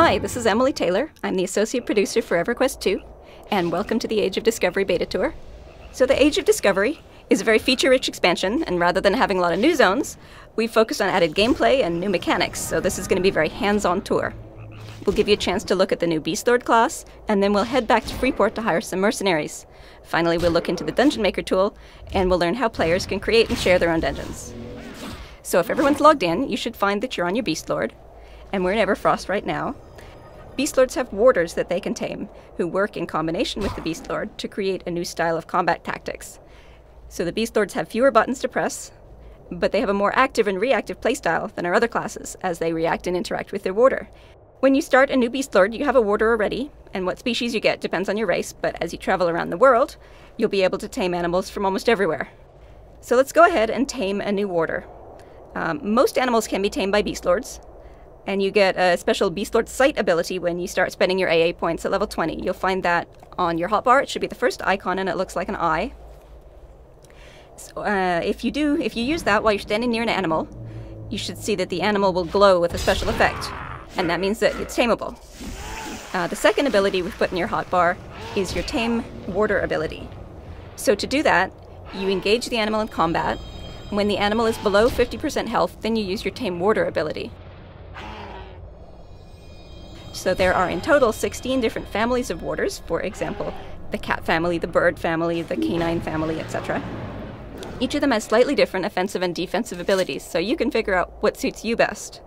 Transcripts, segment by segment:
Hi, this is Emily Taylor. I'm the associate producer for EverQuest 2, and welcome to the Age of Discovery beta tour. So, the Age of Discovery is a very feature rich expansion, and rather than having a lot of new zones, we've focused on added gameplay and new mechanics, so this is going to be a very hands on tour. We'll give you a chance to look at the new Beast Lord class, and then we'll head back to Freeport to hire some mercenaries. Finally, we'll look into the Dungeon Maker tool, and we'll learn how players can create and share their own dungeons. So if everyone's logged in, you should find that you're on your Beast Lord, and we're in Everfrost right now. Beast Lords have warders that they can tame, who work in combination with the Beast Lord to create a new style of combat tactics. So the Beast Lords have fewer buttons to press, but they have a more active and reactive playstyle than our other classes, as they react and interact with their warder. When you start a new Beast Lord, you have a warder already, and what species you get depends on your race, but as you travel around the world, you'll be able to tame animals from almost everywhere. So let's go ahead and tame a new warder. Um, most animals can be tamed by Beast Lords, and you get a special Beast Lord Sight ability when you start spending your AA points at level 20. You'll find that on your hotbar. It should be the first icon, and it looks like an eye. So, uh, if you do, if you use that while you're standing near an animal, you should see that the animal will glow with a special effect, and that means that it's tameable. Uh, the second ability we've put in your hotbar is your Tame Warder ability. So to do that, you engage the animal in combat. When the animal is below 50% health, then you use your Tame Warder ability. So there are in total 16 different families of warders, for example, the cat family, the bird family, the canine family, etc. Each of them has slightly different offensive and defensive abilities, so you can figure out what suits you best.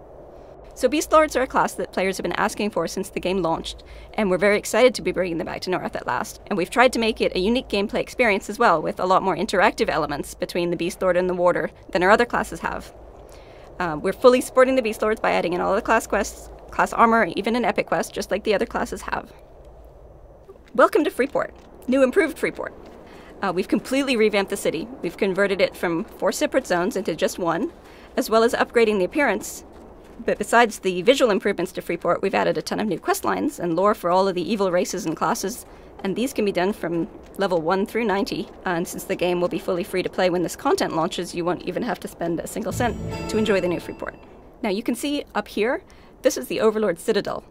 So Beast Lords are a class that players have been asking for since the game launched, and we're very excited to be bringing them back to Norrath at last. And we've tried to make it a unique gameplay experience as well, with a lot more interactive elements between the Beast Lord and the Warder than our other classes have. Um, we're fully supporting the Beast Lords by adding in all the class quests, class armor, even an epic quest, just like the other classes have. Welcome to Freeport, new improved Freeport. Uh, we've completely revamped the city. We've converted it from four separate zones into just one, as well as upgrading the appearance. But besides the visual improvements to Freeport, we've added a ton of new quest lines and lore for all of the evil races and classes, and these can be done from level 1 through 90. And since the game will be fully free to play when this content launches, you won't even have to spend a single cent to enjoy the new Freeport. Now you can see up here, this is the Overlord Citadel.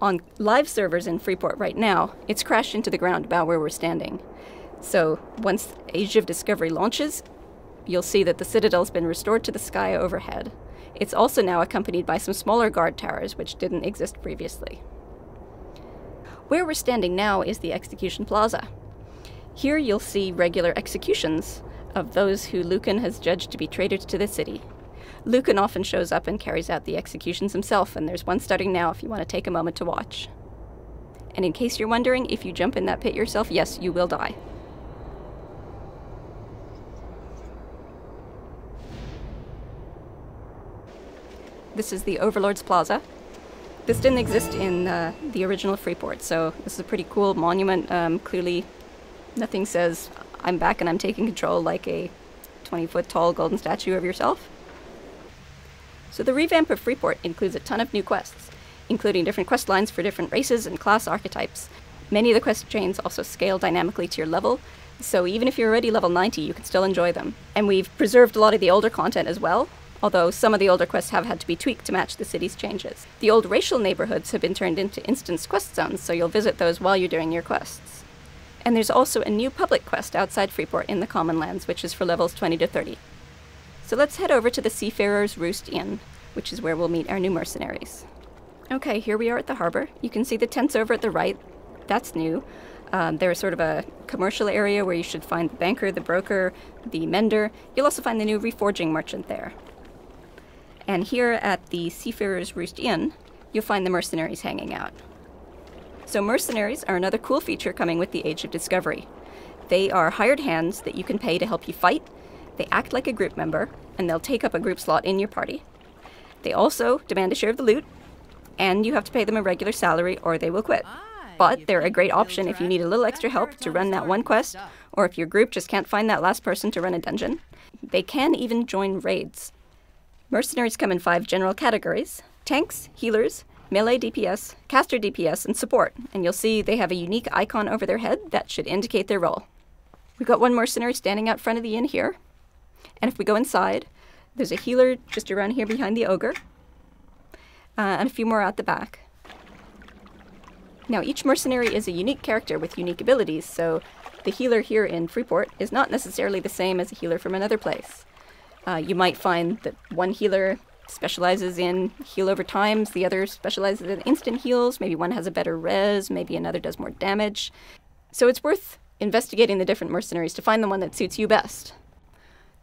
On live servers in Freeport right now, it's crashed into the ground about where we're standing. So once Age of Discovery launches, you'll see that the Citadel's been restored to the sky overhead. It's also now accompanied by some smaller guard towers, which didn't exist previously. Where we're standing now is the Execution Plaza. Here you'll see regular executions of those who Lucan has judged to be traitors to the city. Lucan often shows up and carries out the executions himself, and there's one starting now if you want to take a moment to watch. And in case you're wondering, if you jump in that pit yourself, yes, you will die. This is the Overlord's Plaza. This didn't exist in uh, the original Freeport, so this is a pretty cool monument. Um, clearly, nothing says I'm back and I'm taking control like a 20 foot tall golden statue of yourself. So the revamp of Freeport includes a ton of new quests, including different quest lines for different races and class archetypes. Many of the quest chains also scale dynamically to your level, so even if you're already level 90, you can still enjoy them. And we've preserved a lot of the older content as well, although some of the older quests have had to be tweaked to match the city's changes. The old racial neighborhoods have been turned into instance quest zones, so you'll visit those while you're doing your quests. And there's also a new public quest outside Freeport in the Common Lands, which is for levels 20 to 30. So let's head over to the Seafarer's Roost Inn, which is where we'll meet our new mercenaries. Okay, here we are at the harbor. You can see the tents over at the right. That's new. Um, there's sort of a commercial area where you should find the banker, the broker, the mender. You'll also find the new reforging merchant there. And here at the Seafarer's Roost Inn, you'll find the mercenaries hanging out. So, mercenaries are another cool feature coming with the Age of Discovery. They are hired hands that you can pay to help you fight. They act like a group member, and they'll take up a group slot in your party. They also demand a share of the loot, and you have to pay them a regular salary or they will quit. But they're a great option if you need a little extra help to run that one quest, or if your group just can't find that last person to run a dungeon. They can even join raids. Mercenaries come in five general categories tanks, healers, melee DPS, caster DPS, and support. And you'll see they have a unique icon over their head that should indicate their role. We've got one mercenary standing out front of the inn here. And if we go inside, there's a healer just around here behind the ogre, uh, and a few more out the back. Now, each mercenary is a unique character with unique abilities, so the healer here in Freeport is not necessarily the same as a healer from another place. Uh, you might find that one healer specializes in heal over times, the other specializes in instant heals, maybe one has a better res, maybe another does more damage. So it's worth investigating the different mercenaries to find the one that suits you best.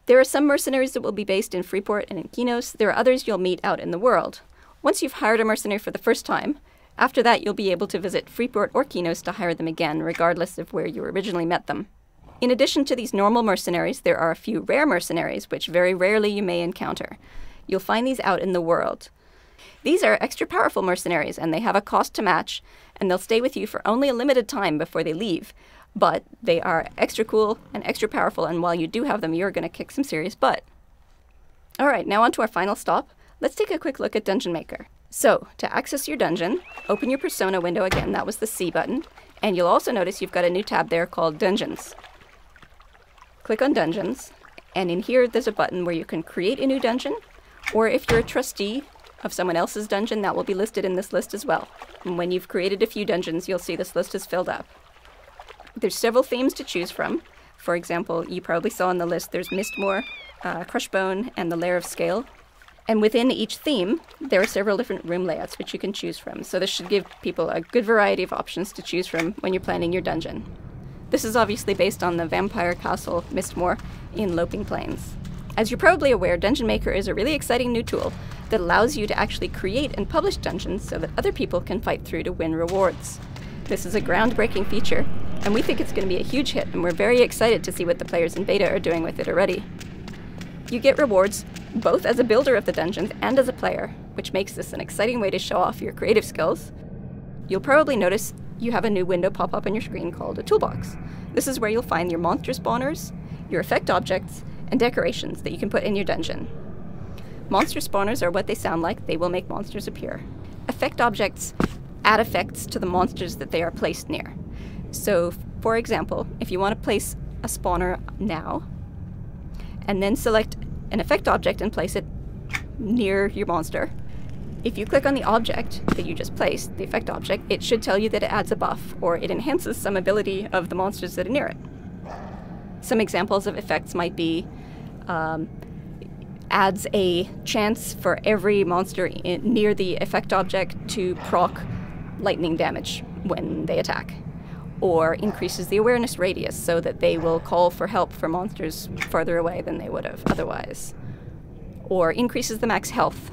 There are some mercenaries that will be based in Freeport and in Qeynos, there are others you'll meet out in the world. Once you've hired a mercenary for the first time, after that you'll be able to visit Freeport or Qeynos to hire them again, regardless of where you originally met them. In addition to these normal mercenaries, there are a few rare mercenaries, which very rarely you may encounter. You'll find these out in the world. These are extra powerful mercenaries, and they have a cost to match, and they'll stay with you for only a limited time before they leave. But they are extra cool and extra powerful, and while you do have them, you're going to kick some serious butt. All right, now on to our final stop. Let's take a quick look at Dungeon Maker. So, to access your dungeon, open your persona window again, that was the C button, and you'll also notice you've got a new tab there called Dungeons. Click on Dungeons, and in here there's a button where you can create a new dungeon or if you're a trustee of someone else's dungeon, that will be listed in this list as well. And when you've created a few dungeons, you'll see this list is filled up. There's several themes to choose from. For example, you probably saw on the list there's Mistmoore, uh, Crushbone, and the Lair of Scale. And within each theme, there are several different room layouts which you can choose from. So this should give people a good variety of options to choose from when you're planning your dungeon. This is obviously based on the Vampire Castle Mistmoore in Loping Plains. As you're probably aware, Dungeon Maker is a really exciting new tool that allows you to actually create and publish dungeons so that other people can fight through to win rewards. This is a groundbreaking feature, and we think it's going to be a huge hit, and we're very excited to see what the players in beta are doing with it already. You get rewards both as a builder of the dungeons and as a player, which makes this an exciting way to show off your creative skills. You'll probably notice you have a new window pop up on your screen called a toolbox. This is where you'll find your monster spawners, your effect objects, and decorations that you can put in your dungeon. Monster spawners are what they sound like, they will make monsters appear. Effect objects add effects to the monsters that they are placed near. So, for example, if you want to place a spawner now, and then select an effect object and place it near your monster, if you click on the object that you just placed, the effect object, it should tell you that it adds a buff or it enhances some ability of the monsters that are near it. Some examples of effects might be um, adds a chance for every monster in, near the effect object to proc lightning damage when they attack, or increases the awareness radius so that they will call for help for monsters farther away than they would have otherwise, or increases the max health.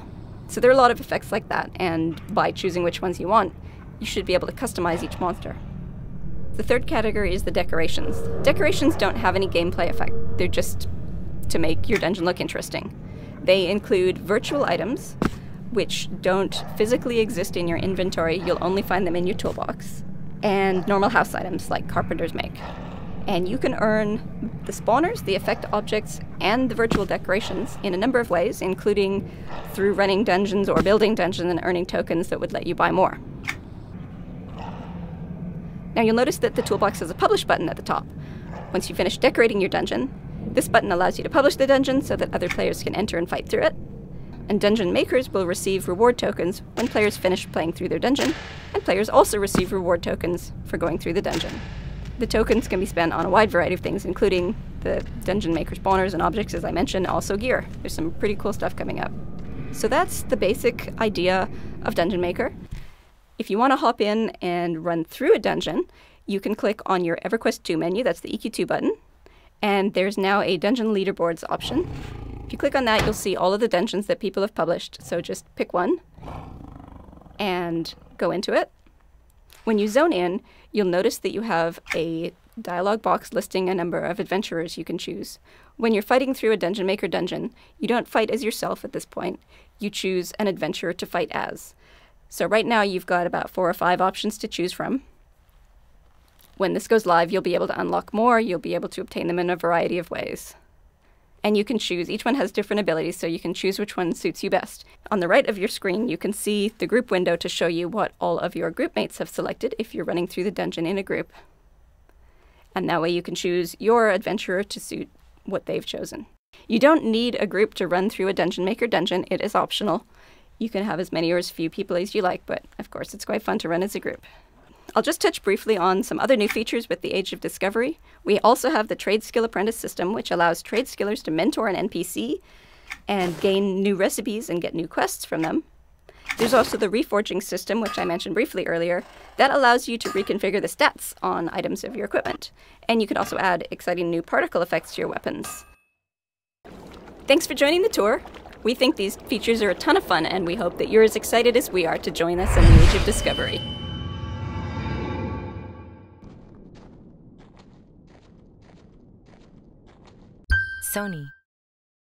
So there are a lot of effects like that, and by choosing which ones you want, you should be able to customize each monster. The third category is the decorations. Decorations don't have any gameplay effect, they're just to make your dungeon look interesting. They include virtual items, which don't physically exist in your inventory, you'll only find them in your toolbox, and normal house items like carpenters make. And you can earn the spawners, the effect objects, and the virtual decorations in a number of ways, including through running dungeons or building dungeons and earning tokens that would let you buy more. Now you'll notice that the toolbox has a publish button at the top. Once you finish decorating your dungeon, this button allows you to publish the dungeon so that other players can enter and fight through it. And dungeon makers will receive reward tokens when players finish playing through their dungeon, and players also receive reward tokens for going through the dungeon. The tokens can be spent on a wide variety of things, including the dungeon maker spawners and objects, as I mentioned, also gear. There's some pretty cool stuff coming up. So that's the basic idea of Dungeon Maker. If you want to hop in and run through a dungeon, you can click on your EverQuest 2 menu, that's the EQ2 button, and there's now a dungeon leaderboards option. If you click on that, you'll see all of the dungeons that people have published, so just pick one and go into it. When you zone in, you'll notice that you have a dialog box listing a number of adventurers you can choose. When you're fighting through a Dungeon Maker dungeon, you don't fight as yourself at this point. You choose an adventurer to fight as. So right now you've got about four or five options to choose from. When this goes live, you'll be able to unlock more. You'll be able to obtain them in a variety of ways. And you can choose, each one has different abilities, so you can choose which one suits you best. On the right of your screen, you can see the group window to show you what all of your group mates have selected if you're running through the dungeon in a group. And that way you can choose your adventurer to suit what they've chosen. You don't need a group to run through a Dungeon Maker dungeon, it is optional. You can have as many or as few people as you like, but of course it's quite fun to run as a group. I'll just touch briefly on some other new features with the Age of Discovery. We also have the Trade Skill Apprentice system, which allows trade skillers to mentor an NPC and gain new recipes and get new quests from them. There's also the reforging system, which I mentioned briefly earlier, that allows you to reconfigure the stats on items of your equipment. And you can also add exciting new particle effects to your weapons. Thanks for joining the tour. We think these features are a ton of fun, and we hope that you're as excited as we are to join us in the Age of Discovery. Sony.